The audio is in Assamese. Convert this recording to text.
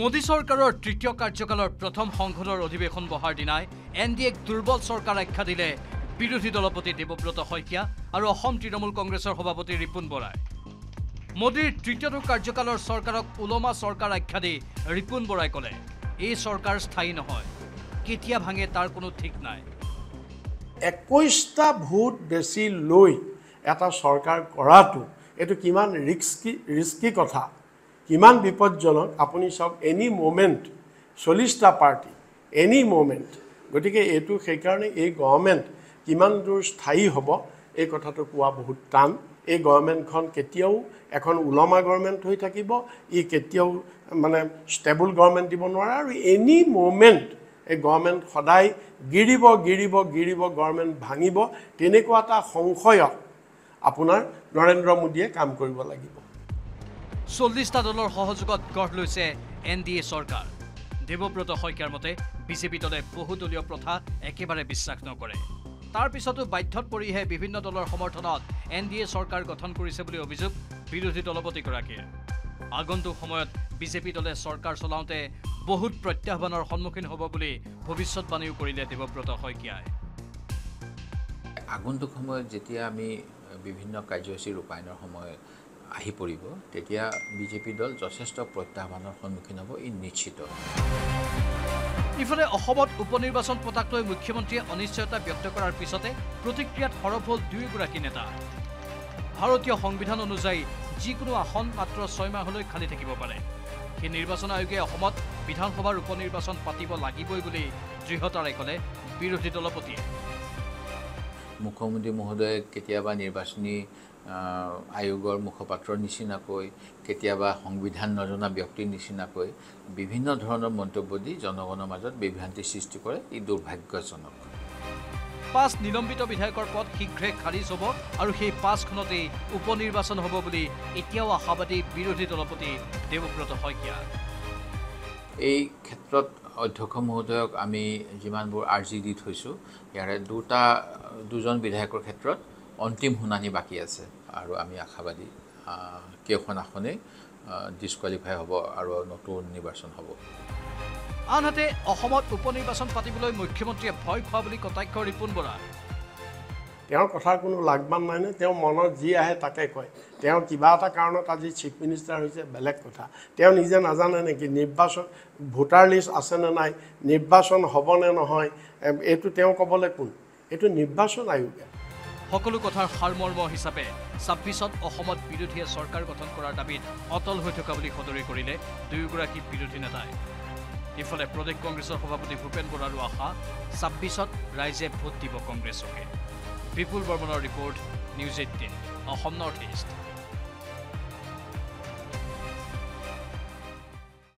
মোদী চৰকাৰৰ তৃতীয় কাৰ্যকালৰ প্ৰথম সংসদৰ অধিৱেশন বহাৰ দিনাই এন ডি এক দুৰ্বল চৰকাৰ আখ্যা দিলে বিৰোধী দলপতি দেৱব্ৰত শইকীয়া আৰু অসম তৃণমূল কংগ্ৰেছৰ সভাপতি ৰিপুণ বৰাই। মোদীৰ তৃতীয়টো কাৰ্যকালৰ চৰকাৰক ওলমা চৰকাৰ আখ্যা দি ৰিপুণ বৰাই ক'লে এই চৰকাৰ স্থায়ী নহয় কেতিয়া ভাঙে তাৰ কোনো ঠিক নাই। একৈছটা ভোট বেছি লৈ এটা চৰকাৰ কৰাটো এইটো কিমান ৰিস্কি ৰিস্কি কথা। কিমান বিপদজনক আপুনি চাওক এনি মুমেণ্ট চল্লিছটা পাৰ্টি এনি মুমেণ্ট গতিকে এইটো সেইকাৰণে এই গভৰ্ণমেণ্ট কিমান দূৰ স্থায়ী হ'ব এই কথাটো কোৱা বহুত টান। এই গভৰ্ণমেণ্টখন কেতিয়াও এখন ওলমা গভৰ্ণমেণ্ট হৈ থাকিব ই কেতিয়াও মানে ষ্টেবল গভৰ্ণমেণ্ট দিব নোৱাৰে আৰু এনি মুমেণ্ট এই গভৰ্ণমেণ্ট সদায় গিৰিব গিৰিব গিৰিব গভৰ্ণমেণ্ট ভাঙিব তেনেকুৱা এটা সংশয়ত আপোনাৰ নৰেন্দ্ৰ মোদীয়ে কাম কৰিব লাগিব। চল্লিছটা দলৰ সহযোগত গঢ় লৈছে এন ডি এ চৰকাৰ। দেৱব্ৰত শইকীয়াৰ মতে বিজেপি দলে বহুদলীয় প্ৰথা একেবাৰে বিশ্বাস নকৰে। তাৰ পিছতো বাধ্যত পৰিহে বিভিন্ন দলৰ সমৰ্থনত এন ডি এ চৰকাৰ গঠন কৰিছে বুলি অভিযোগ বিৰোধী দলপতিগৰাকীৰ। আগন্তুক সময়ত বিজেপি দলে চৰকাৰ চলাওঁতে বহুত প্ৰত্যাহ্বানৰ সন্মুখীন হ'ব বুলি ভৱিষ্যতবাণীও কৰিলে দেৱব্ৰত শইকীয়াই। আগন্তুক সময়ত যেতিয়া আমি বিভিন্ন কাৰ্যসূচী ৰূপায়ণৰ সময় আহি পৰিব তেতিয়া বিজেপি দল যথেষ্ট প্ৰত্যাহ্বানৰ সন্মুখীন হ'ব ই নিশ্চিত ইফালে অসমত উপ নিৰ্বাচন পতাক লৈ মুখ্যমন্ত্ৰীয়ে অনিশ্চয়তা ব্যক্ত কৰাৰ পিছতে প্ৰতিক্ৰিয়াত সৰব হ'ল দুয়োগৰাকী নেতা। ভাৰতীয় সংবিধান অনুযায়ী যিকোনো আসন মাত্ৰ ছয় মাহলৈ খালী থাকিব পাৰে। সেই নিৰ্বাচন আয়োগে অসমত বিধানসভাৰ উপ নিৰ্বাচন পাতিব লাগিবই বুলি দৃঢ়তাৰে ক'লে বিৰোধী দলপতিয়ে। মুখ্যমন্ত্ৰী মহোদয়ে কেতিয়াবা নিৰ্বাচনী আয়োগৰ মুখপাত্ৰৰ নিচিনাকৈ কেতিয়াবা সংবিধান নজনা ব্যক্তিৰ নিচিনাকৈ বিভিন্ন ধৰণৰ মন্তব্য দি জনগণৰ মাজত বিভ্ৰান্তি সৃষ্টি কৰে ই দুৰ্ভাগ্যজনক। পাঁচ নিলম্বিত বিধায়কৰ পদ শীঘ্ৰে খাৰিজ হ'ব আৰু সেই পাঁচখনতেই উপ নিৰ্বাচন হ'ব বুলি এতিয়াও আশাবাদী বিৰোধী দলপতি দেৱব্ৰত শইকীয়া। এই ক্ষেত্ৰত অধ্যক্ষ মহোদয়ক আমি যিমানবোৰ আৰ্জি দি থৈছোঁ ইয়াৰে দুটা দুজন বিধায়কৰ ক্ষেত্ৰত অন্তিম শুনানি বাকী আছে আৰু আমি আশাবাদী কেইখন আসনেই ডিছকুৱালিফাই হ'ব আৰু নতুন নিৰ্বাচন হ'ব। আনহাতে অসমত উপ নিৰ্বাচন পাতিবলৈ মুখ্যমন্ত্ৰীয়ে ভয় খোৱা বুলি কটাক্ষ ৰিপুণ বৰা। তেওঁৰ কথাৰ কোনো লাগবান নাই নে? তেওঁ মনত যি আহে তাকে কয়। তেওঁ কিবা এটা কাৰণত আজি চিফ মিনিষ্টাৰ হৈছে বেলেগ কথা। তেওঁ নিজে নাজানে নেকি নিৰ্বাচন ভোটাৰ লিষ্ট আছেনে নাই? নিৰ্বাচন হ'বনে নহয়? এইটো তেওঁ ক'বলৈ কোন? এইটো নিৰ্বাচন আয়োগে। সকলো কথাৰ সাৰমৰ্ম হিচাপে ছাব্বিছত অসমত বিৰোধীয়ে চৰকাৰ গঠন কৰাৰ দাবীত অটল হৈ থকা বুলি সদৰি কৰিলে দুয়োগৰাকী বিৰোধী নেতাই। ইফালে প্ৰদেশ কংগ্ৰেছৰ সভাপতি ভূপেন বৰাৰো আশা ছাব্বিছত ৰাইজে ভোট দিব কংগ্ৰেছকে। বিপুল বৰ্মনৰ report news eighteen Assam north east.